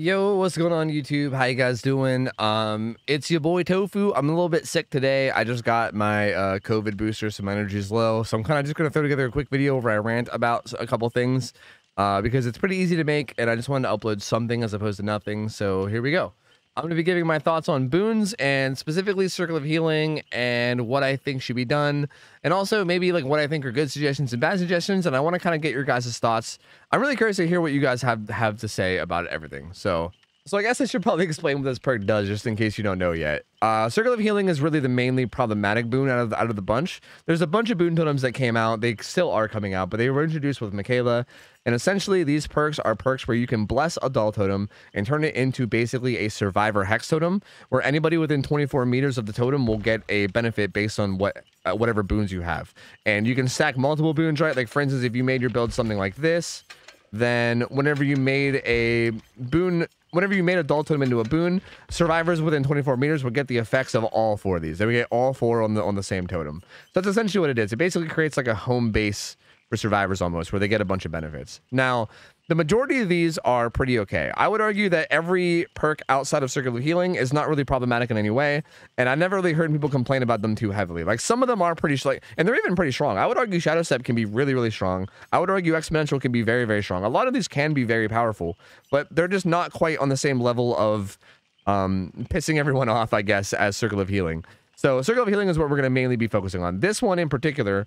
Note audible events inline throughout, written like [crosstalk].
Yo, what's going on YouTube? How you guys doing? Um, it's your boy Tofu. I'm a little bit sick today. I just got my uh, COVID booster, so my energy's low. So I'm kind of just gonna throw together a quick video where I rant about a couple things uh, because it's pretty easy to make, and I just wanted to upload something as opposed to nothing. So here we go. I'm going to be giving my thoughts on boons and specifically Circle of Healing and what I think should be done. And also maybe like what I think are good suggestions and bad suggestions. And I want to kind of get your guys' thoughts. I'm really curious to hear what you guys have, have to say about everything. So so I guess I should probably [laughs] explain what this perk does, just in case you don't know yet. Uh, Circle of Healing is really the mainly problematic boon out of the, out of the bunch. There's a bunch of boon totems that came out. They still are coming out, but they were introduced with Mikaela. And essentially, these perks are perks where you can bless a doll totem and turn it into basically a survivor hex totem, where anybody within 24 meters of the totem will get a benefit based on what uh, whatever boons you have. And you can stack multiple boons, right? Like for instance, if you made your build something like this, then whenever you made a boon whenever you made a doll totem into a boon, survivors within 24 meters would get the effects of all four of these. They would get all four on the on the same totem. So that's essentially what it is. It basically creates like a home base for survivors almost, where they get a bunch of benefits. Now, the majority of these are pretty okay. I would argue that every perk outside of Circle of Healing is not really problematic in any way, and I've never really heard people complain about them too heavily. Like some of them are pretty like, and they're even pretty strong. I would argue Shadow Step can be really, really strong. I would argue Exponential can be very, very strong. A lot of these can be very powerful, but they're just not quite on the same level of um, pissing everyone [laughs] off, I guess, as Circle of Healing. So Circle of Healing is what we're going to mainly be focusing on. This one in particular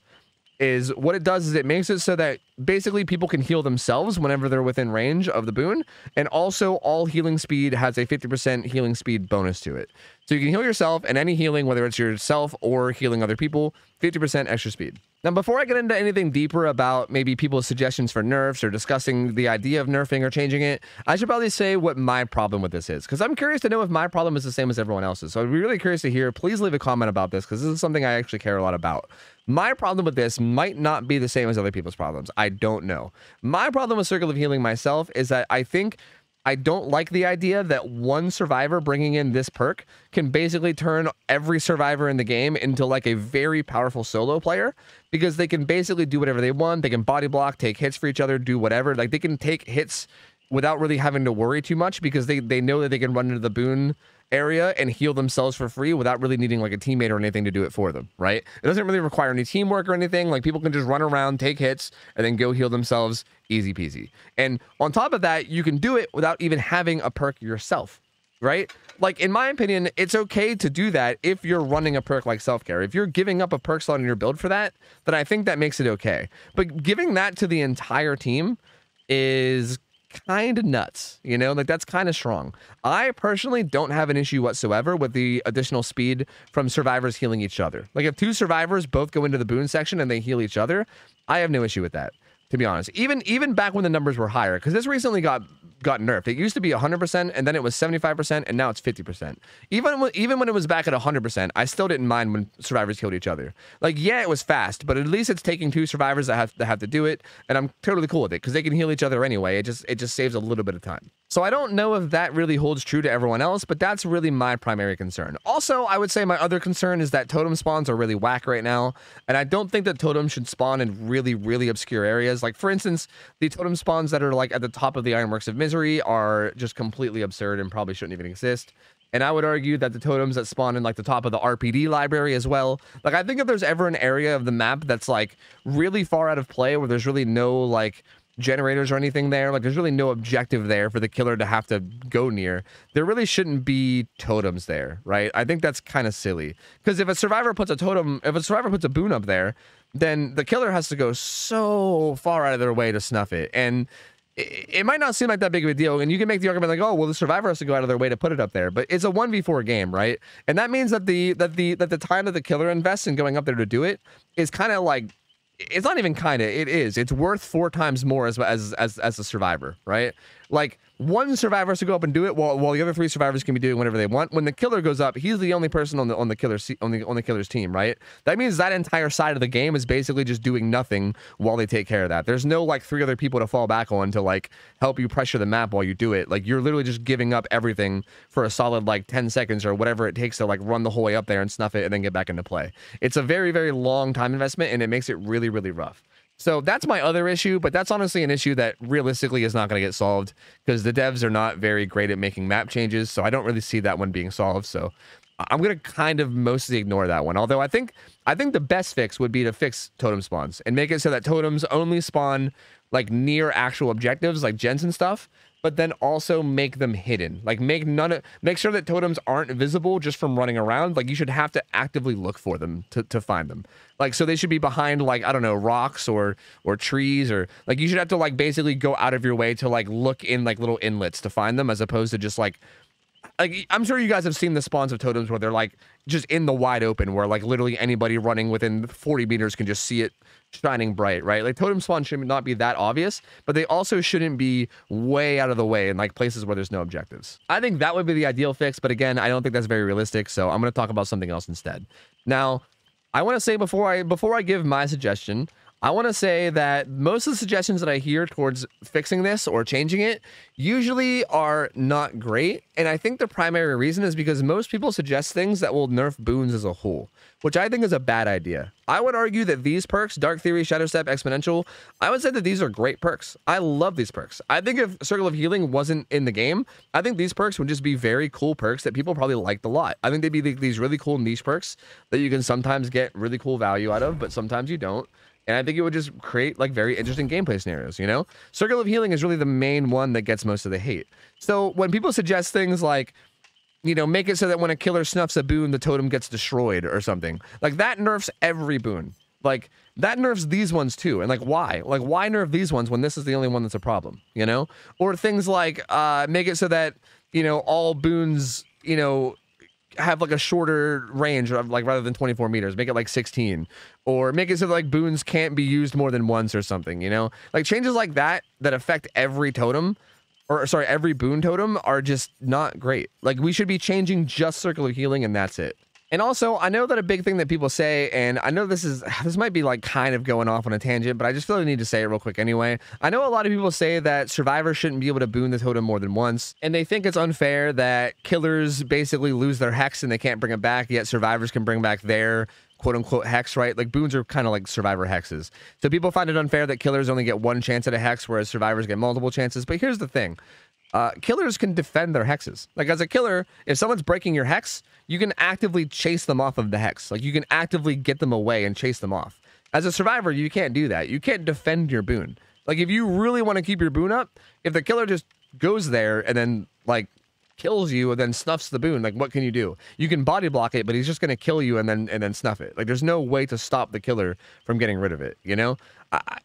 is what it does is it makes it so that basically people can heal themselves whenever they're within range of the boon. And also all healing speed has a 50% healing speed bonus to it. So you can heal yourself and any healing, whether it's yourself or healing other people, 50% extra speed. Now, before I get into anything deeper about maybe people's suggestions for nerfs or discussing the idea of nerfing or changing it, I should probably say what my problem with this is, because I'm curious to know if my problem is the same as everyone else's. So I'd be really curious to hear. Please leave a comment about this, because this is something I actually care a lot about. My problem with this might not be the same as other people's problems. I don't know. My problem with Circle of Healing myself is that I think I don't like the idea that one survivor bringing in this perk can basically turn every survivor in the game into like a very powerful solo player because they can basically do whatever they want. They can body block, take hits for each other, do whatever. Like they can take hits without really having to worry too much because they, they know that they can run into the boon area and heal themselves for free without really needing like a teammate or anything to do it for them, right? It doesn't really require any teamwork or anything. Like people can just run around, take hits, and then go heal themselves easy peasy. And on top of that, you can do it without even having a perk yourself, right? Like in my opinion, it's okay to do that if you're running a perk like self-care. If you're giving up a perk slot in your build for that, then I think that makes it okay. But giving that to the entire team is kind of nuts, you know, like that's kind of strong. I personally don't have an issue whatsoever with the additional speed from survivors healing each other. Like if two survivors both go into the boon section and they heal each other, I have no issue with that to be honest. Even even back when the numbers were higher, because this recently got got nerfed. It used to be 100%, and then it was 75%, and now it's 50%. Even when, even when it was back at 100%, I still didn't mind when survivors killed each other. Like, yeah, it was fast, but at least it's taking two survivors that have, that have to do it, and I'm totally cool with it, because they can heal each other anyway. It just, it just saves a little bit of time. So I don't know if that really holds true to everyone else, but that's really my primary concern. Also, I would say my other concern is that totem spawns are really whack right now, and I don't think that totems should spawn in really, really obscure areas. Like, for instance, the totem spawns that are like at the top of the Ironworks of Misery are just completely absurd and probably shouldn't even exist. And I would argue that the totems that spawn in like the top of the RPD library as well. Like I think if there's ever an area of the map that's like really far out of play where there's really no like generators or anything there. Like there's really no objective there for the killer to have to go near. There really shouldn't be totems there, right? I think that's kind of silly. Because if a survivor puts a totem, if a survivor puts a boon up there, then the killer has to go so far out of their way to snuff it. And it, might not seem like that big of a deal. And you can make the argument like, oh, well, the survivor has to go out of their way to put it up there. But it's a 1v4 game, right? And that means that the that the that the time that the killer invests in going up there to do it is kind of like it's not even kind of it is it's worth four times more as as as as a survivor right like one survivor has to go up and do it while, while the other three survivors can be doing whatever they want. When the killer goes up he's the only person on the on the killer on the on the killer's team right? That means that entire side of the game is basically just doing nothing while they take care of that. There's no like three other people to fall back on to like help you pressure the map while you do it. Like you're literally just giving up everything for a solid like 10 seconds or whatever it takes to like run the whole way up there and snuff it and then get back into play. It's a very very long time investment and it makes it really really rough So that's my other issue, but that's honestly an issue that realistically is not going to get solved because the devs are not very great at making map changes. So I don't really see that one being solved. So I'm going to kind of mostly ignore that one. Although I think I think the best fix would be to fix totem spawns and make it so that totems only spawn like near actual objectives like gens and stuff but then also make them hidden. Like make none of make sure that totems aren't visible just from running around. Like you should have to actively look for them to, to find them. Like so they should be behind like I don't know rocks or or trees or like you should have to like basically go out of your way to like look in like little inlets to find them as opposed to just like like I'm sure you guys have seen the spawns of totems where they're like just in the wide open where like literally anybody running within 40 meters can just see it shining bright, right? Like totem spawn should not be that obvious, but they also shouldn't be way out of the way in like places where there's no objectives. I think that would be the ideal fix, but again, I don't think that's very realistic, so I'm going to talk about something else instead. Now, I want to say before I before I give my suggestion, I want to say that most of the suggestions that I hear towards fixing this or changing it usually are not great. And I think the primary reason is because most people suggest things that will nerf boons as a whole, which I think is a bad idea. I would argue that these perks, Dark Theory, Shadow Step, Exponential, I would say that these are great perks. I love these perks. I think if Circle of Healing wasn't in the game, I think these perks would just be very cool perks that people probably liked a lot. I think they'd be these really cool niche perks that you can sometimes get really cool value out of, but sometimes you don't. And I think it would just create like very interesting gameplay scenarios, you know? Circle of Healing is really the main one that gets most of the hate. So when people suggest things like, you know, make it so that when a killer snuffs a boon, the totem gets destroyed or something, like that nerfs every boon. Like that nerfs these ones too. And like why? Like why nerf these ones when this is the only one that's a problem, you know? Or things like uh make it so that, you know, all boons, you know, have like a shorter range of like rather than 24 meters make it like 16 or make it so that, like boons can't be used more than once or something you know? Like changes like that that affect every totem or sorry every boon totem are just not great. Like we should be changing just Circle of Healing and that's it and also, I know that a big thing that people say, and I know this is [sighs] this might be like kind of going off on a tangent, but I just feel I need to say it real quick anyway. I know a lot of people say that survivors shouldn't be able to boon the totem more than once, and they think it's unfair that killers basically lose their hex and they can't bring it back, yet survivors can bring back their quote unquote hex, right? Like boons are kind of like survivor hexes. So people find it unfair that killers only get one chance at a hex, whereas survivors get multiple chances. But here's the thing uh, killers can defend their hexes. Like as a killer, if someone's breaking your hex, you can actively chase them off of the hex. Like you can actively get them away and chase them off. As a survivor, you can't do that. You can't defend your boon. Like if you really want to keep your boon up, if the killer just goes there and then like kills you and then snuffs the boon, like what can you do? You can body block it, but he's just gonna kill you and then and then snuff it. Like there's no way to stop the killer from getting rid of it. You know.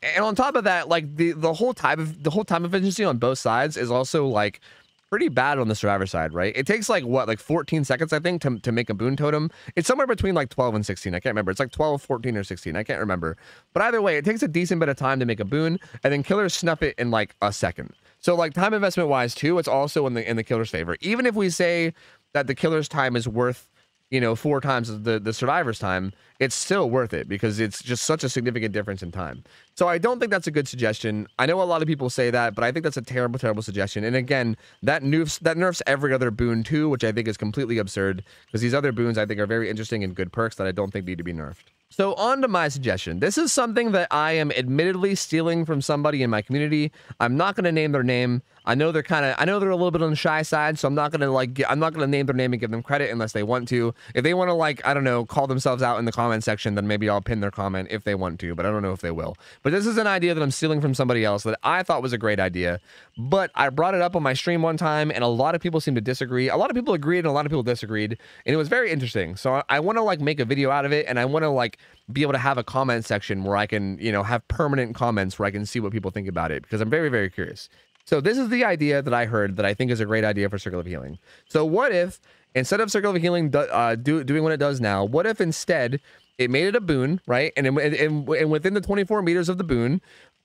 and on top of that, like the the whole time of the whole time efficiency on both sides is also like pretty bad on the survivor side, right? It takes like what, like 14 seconds, I think, to, to make a boon totem. It's somewhere between like 12 and 16. I can't remember. It's like 12, 14, or 16. I can't remember. But either way, it takes a decent bit of time to make a boon, and then killers snuff it in like a second. So like time investment wise too, it's also in the in the killer's favor. Even if we say that the killer's time is worth you know four times the the survivor's time it's still worth it because it's just such a significant difference in time. So i don't think that's a good suggestion. I know a lot of people say that but i think that's a terrible terrible suggestion. And again that nerfs that nerfs every other boon too which i think is completely absurd because these other boons i think are very interesting and good perks that i don't think need to be nerfed so, on to my suggestion. This is something that I am admittedly stealing from somebody in my community. I'm not going to name their name. I know they're kind of, I know they're a little bit on the shy side, so I'm not going to like, I'm not going to name their name and give them credit unless they want to. If they want to, like, I don't know, call themselves out in the comment section, then maybe I'll pin their comment if they want to, but I don't know if they will. But this is an idea that I'm stealing from somebody else that I thought was a great idea. But I brought it up on my stream one time, and a lot of people seemed to disagree. A lot of people agreed, and a lot of people disagreed, and it was very interesting. So I, I want to like make a video out of it, and I want to like be able to have a comment section where I can, you know, have permanent comments where I can see what people think about it because I'm very, very curious. So this is the idea that I heard that I think is a great idea for Circle of Healing. So what if instead of Circle of Healing uh, do, doing what it does now, what if instead it made it a boon, right? And, and, and, and within the 24 meters of the boon,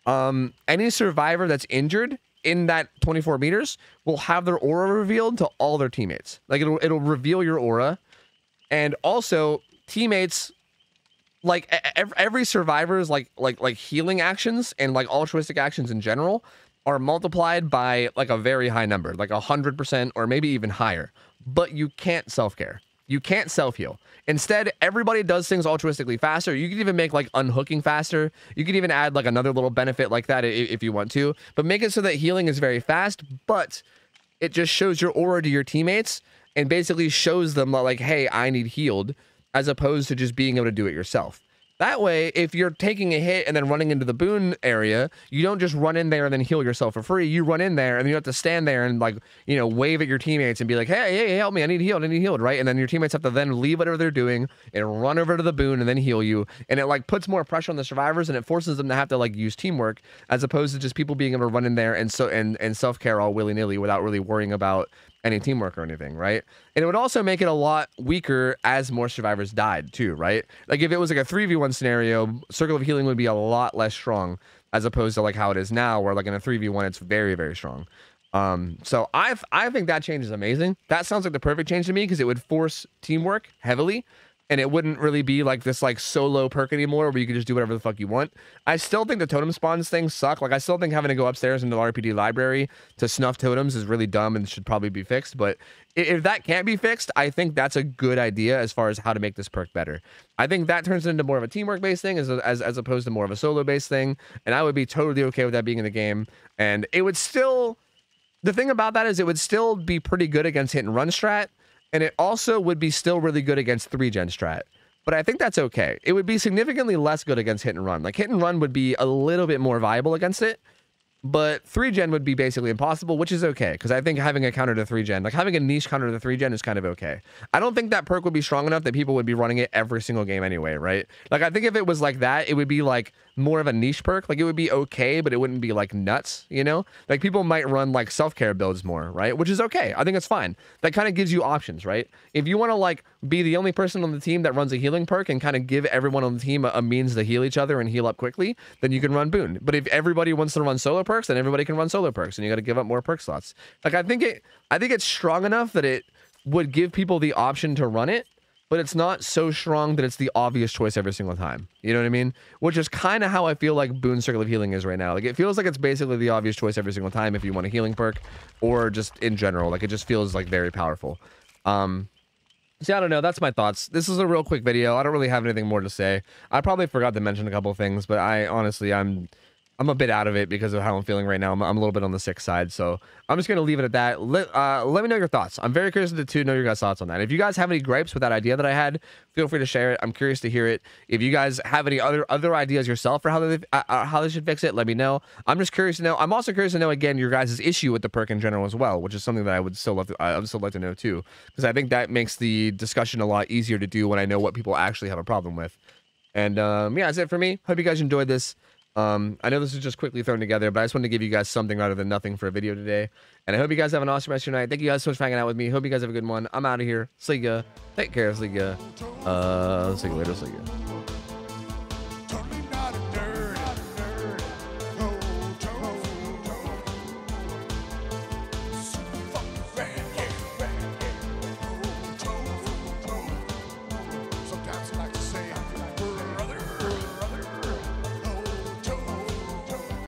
um, any survivor that's injured in that 24 meters will have their aura revealed to all their teammates. Like it'll it'll reveal your aura, and also teammates like every survivor's like like like healing actions and like altruistic actions in general are multiplied by like a very high number like a hundred percent or maybe even higher but you can't self-care You can't self heal. Instead, everybody does things altruistically faster. You can even make like unhooking faster. You can even add like another little benefit like that if you want to, but make it so that healing is very fast, but it just shows your aura to your teammates and basically shows them like, hey, I need healed, as opposed to just being able to do it yourself. That way, if you're taking a hit and then running into the boon area, you don't just run in there and then heal yourself for free. You run in there and you have to stand there and like, you know, wave at your teammates and be like, hey, hey, help me. I need healed. I need healed, right? And then your teammates have to then leave whatever they're doing and run over to the boon and then heal you. And it like puts more pressure on the survivors and it forces them to have to like use teamwork as opposed to just people being able to run in there and so and, and self-care all willy-nilly without really worrying about any teamwork or anything, right? And it would also make it a lot weaker as more survivors died too, right? Like if it was like a 3v1 scenario, Circle of Healing would be a lot less strong as opposed to like how it is now where like in a 3v1 it's very very strong. Um so I I think that change is amazing. That sounds like the perfect change to me because it would force teamwork heavily and it wouldn't really be like this like solo perk anymore where you can just do whatever the fuck you want. I still think the totem spawns things suck. Like I still think having to go upstairs into the RPD library to snuff totems is really dumb and should probably be fixed. But if that can't be fixed, I think that's a good idea as far as how to make this perk better. I think that turns it into more of a teamwork based thing as, as, as opposed to more of a solo based thing. And I would be totally okay with that being in the game. And it would still, the thing about that is it would still be pretty good against hit and run strat and it also would be still really good against three gen strat. But I think that's okay. It would be significantly less good against hit and run. Like hit and run would be a little bit more viable against it. But three gen would be basically impossible, which is okay because I think having a counter to three gen, like having a niche counter to three gen, is kind of okay. I don't think that perk would be strong enough that people would be running it every single game anyway, right? Like I think if it was like that, it would be like more of a niche perk. Like it would be okay, but it wouldn't be like nuts, you know? Like people might run like self care builds more, right? Which is okay. I think it's fine. That kind of gives you options, right? If you want to like be the only person on the team that runs a healing perk and kind of give everyone on the team a, a means to heal each other and heal up quickly, then you can run boon. But if everybody wants to run solo perks, then everybody can run solo perks, and you got to give up more perk slots. Like I think it, I think it's strong enough that it would give people the option to run it, but it's not so strong that it's the obvious choice every single time. You know what I mean? Which is kind of how I feel like Boon Circle of Healing is right now. Like it feels like it's basically the obvious choice every single time if you want a healing perk, or just in general. Like it just feels like very powerful. Um, See, I don't know. That's my thoughts. This is a real quick video. I don't really have anything more to say. I probably forgot to mention a couple things, but I honestly, I'm I'm a bit out of it because of how I'm feeling right now. I'm, I'm a little bit on the sick side, so I'm just gonna leave it at that. Let uh, let me know your thoughts. I'm very curious to, to know your guys' thoughts on that. If you guys have any gripes with that idea that I had, feel free to share it. I'm curious to hear it. If you guys have any other other ideas yourself for how they uh, uh how they should fix it, let me know. I'm just curious to know. I'm also curious to know again your guys' issue with the perk in general as well, which is something that I would still love to I would still like to know too, because I think that makes the discussion a lot easier to do when I know what people actually have a problem with. And um, yeah, that's it for me. Hope you guys enjoyed this. Um, I know this is just quickly thrown together, but I just wanted to give you guys something rather than nothing for a video today. And I hope you guys have an awesome rest of your night. Thank you guys so much for hanging out with me. Hope you guys have a good one. I'm out of here. See ya. Take care. See ya. Uh, see you later. See ya.